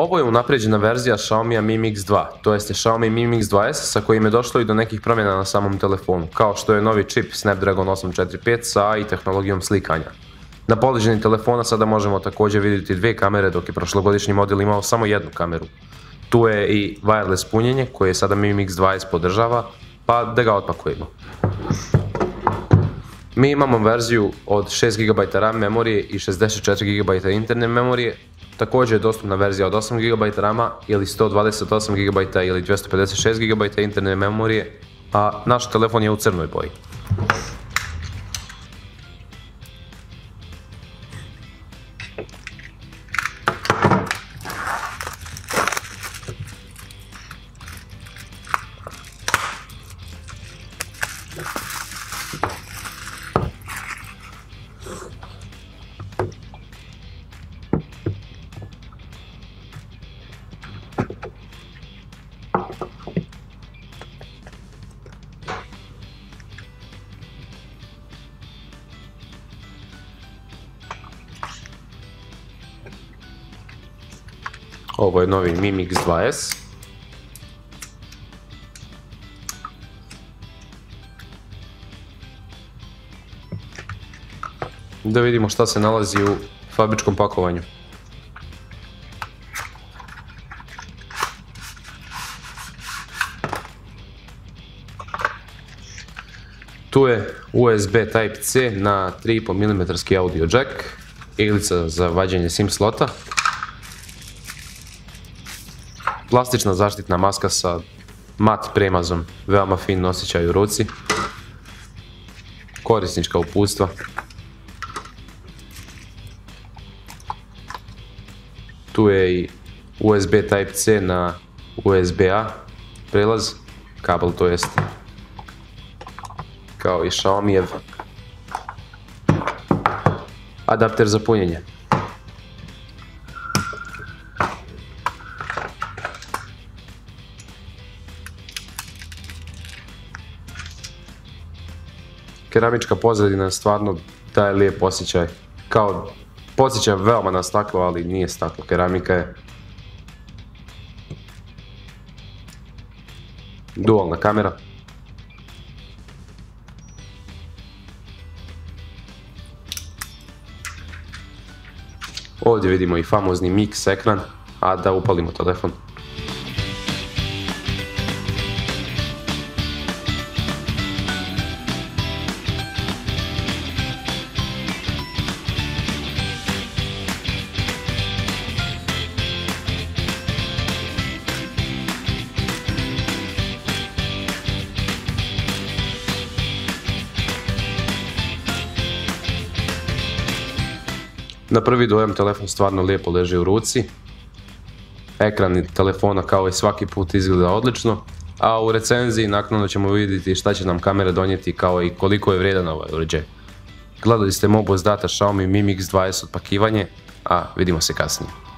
Ovo je unapređena verzija Xiaomi Mi Mix 2, to jeste Xiaomi Mi Mix 2S sa kojim je došlo i do nekih promjena na samom telefonu, kao što je novi čip Snapdragon 845 sa i tehnologijom slikanja. Na poliđeni telefona sada možemo također vidjeti dvije kamere dok je prošlogodišnji model imao samo jednu kameru. Tu je i wireless punjenje koje sada Mi Mix 2S podržava, pa da ga otpakujemo. Mi imamo verziju od 6 GB RAM memorije i 64 GB interne memorije. Također je dostupna verzija od 8 GB RAM ili 128 GB ili 256 GB interne memorije, a naš telefon je u crnoj boji. Ovo je novi Mi Mix 2S. Da vidimo šta se nalazi u fabričkom pakovanju. Tu je USB Type-C na 3,5 mm audio jack, iglica za vađenje SIM slota, plastična zaštitna maska sa mat premazom, veoma fin osjećaj u ruci, korisnička uputstva, tu je i USB Type-C na USB-A prelaz, kabel to jest, kao i Xiaomijev adapter za punjenje. keramička pozadina stvarno daje lijep osjećaj. Kao, podsjeća veoma na staklo, ali nije staklo, keramika je. Dualna kamera. Ovdje vidimo i famozni mix ekran, a da upalimo telefon. Na prvi dojam telefon stvarno lijepo leži u ruci. Ekran telefona kao i svaki put izgleda odlično, a u recenziji naknadno ćemo vidjeti šta će nam kamera donijeti kao i koliko je vrijedan ovaj uređaj. Gledali ste Mobos Data Xiaomi Mi Mix 20 odpakivanje, a vidimo se kasnije.